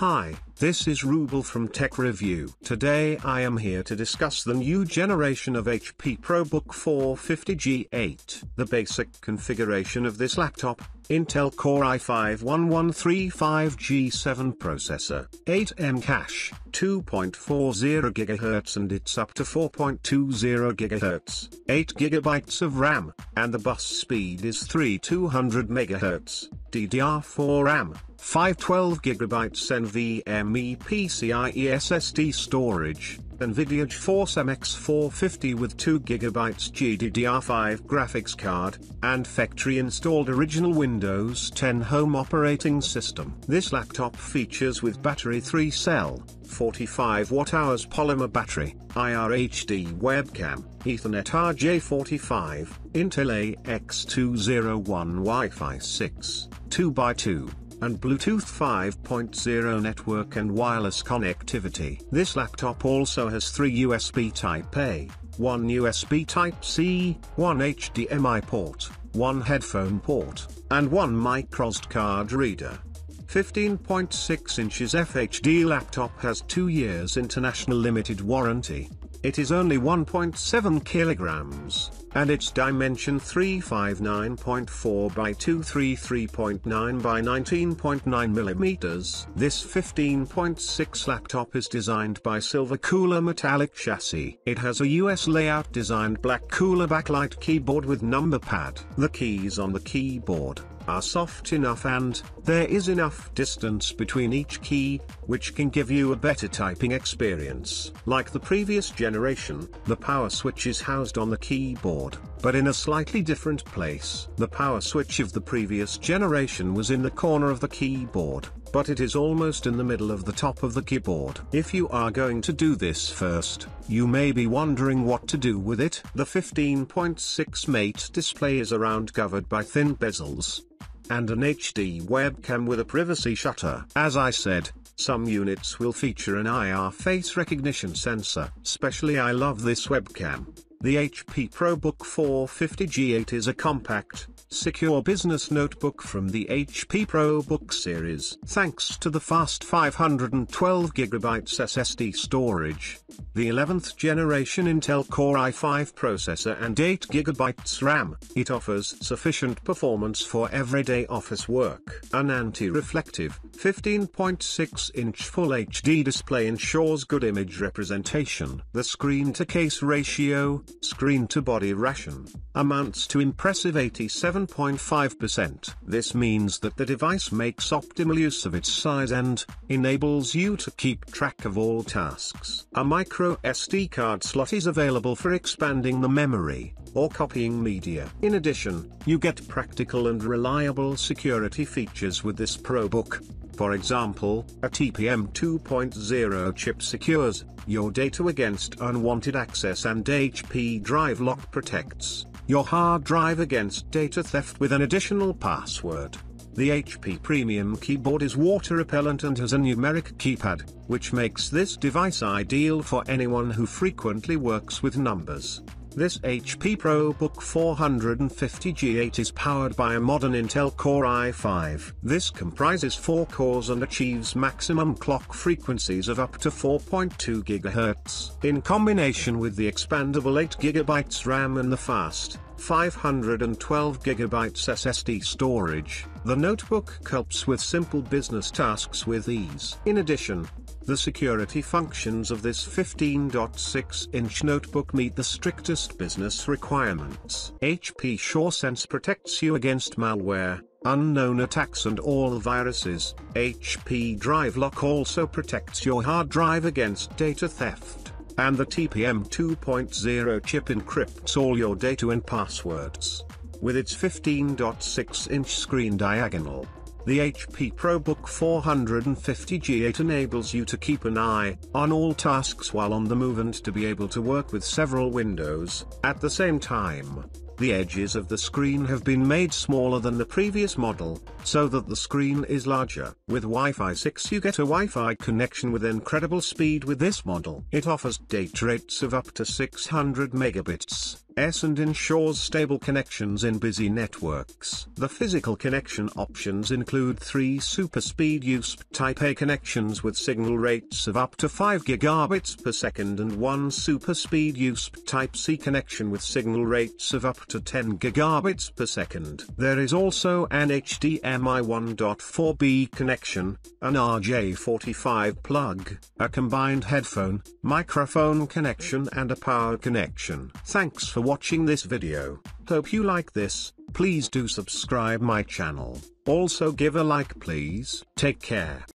Hi, this is Rubel from Tech Review. Today I am here to discuss the new generation of HP ProBook 450G8. The basic configuration of this laptop, Intel Core i5-1135G7 processor, 8M cache, 2.40 GHz and it's up to 4.20 GHz, 8 GB of RAM, and the bus speed is 3200 MHz, DDR4 RAM, 512GB NVMe PCIe SSD storage, NVIDIA GeForce MX 450 with 2GB GDDR5 graphics card, and factory-installed original Windows 10 home operating system. This laptop features with battery 3-cell, 45 watt-hours polymer battery, IRHD webcam, Ethernet RJ45, Intel AX201 Wi-Fi 6, 2x2, and Bluetooth 5.0 network and wireless connectivity. This laptop also has three USB Type-A, one USB Type-C, one HDMI port, one headphone port, and one microSD card reader. 15.6 inches FHD laptop has 2 years international limited warranty. It is only 1.7 kilograms, and its dimension 359.4 by 233.9 by 19.9 millimeters. This 15.6 laptop is designed by Silver Cooler metallic chassis. It has a US layout designed black cooler backlight keyboard with number pad. The keys on the keyboard are soft enough and, there is enough distance between each key, which can give you a better typing experience. Like the previous generation, the power switch is housed on the keyboard, but in a slightly different place. The power switch of the previous generation was in the corner of the keyboard, but it is almost in the middle of the top of the keyboard. If you are going to do this first, you may be wondering what to do with it. The 15.6 mate display is around covered by thin bezels, and an HD webcam with a privacy shutter. As I said, some units will feature an IR face recognition sensor. Especially I love this webcam. The HP ProBook 450G8 is a compact, secure business notebook from the HP ProBook series. Thanks to the fast 512GB SSD storage, the 11th generation Intel Core i5 processor and 8GB RAM, it offers sufficient performance for everyday office work. An anti-reflective, 15.6-inch Full HD display ensures good image representation. The screen-to-case ratio, screen-to-body ration, amounts to impressive 87 7.5%. This means that the device makes optimal use of its size and enables you to keep track of all tasks. A micro SD card slot is available for expanding the memory or copying media. In addition, you get practical and reliable security features with this ProBook. For example, a TPM 2.0 chip secures your data against unwanted access and HP Drive Lock protects your hard drive against data theft with an additional password. The HP Premium keyboard is water repellent and has a numeric keypad, which makes this device ideal for anyone who frequently works with numbers. This HP ProBook 450G8 is powered by a modern Intel Core i5. This comprises 4 cores and achieves maximum clock frequencies of up to 4.2 GHz. In combination with the expandable 8GB RAM and the fast, 512 GB SSD storage, the notebook copes with simple business tasks with ease. In addition, the security functions of this 15.6-inch notebook meet the strictest business requirements. HP SureSense protects you against malware, unknown attacks and all viruses. HP Drive Lock also protects your hard drive against data theft and the TPM 2.0 chip encrypts all your data and passwords. With its 15.6-inch screen diagonal, the HP ProBook 450G8 enables you to keep an eye on all tasks while on the move and to be able to work with several windows at the same time. The edges of the screen have been made smaller than the previous model, so that the screen is larger. With Wi-Fi 6 you get a Wi-Fi connection with incredible speed with this model. It offers data rates of up to 600 megabits S and ensures stable connections in busy networks. The physical connection options include three super speed USB Type A connections with signal rates of up to 5 gigabits per second and one super speed USB Type C connection with signal rates of up to 10 gigabits per second. There is also an HDMI 1.4b connection, an RJ45 plug, a combined headphone, microphone connection and a power connection. Thanks for watching this video, hope you like this, please do subscribe my channel, also give a like please. Take care.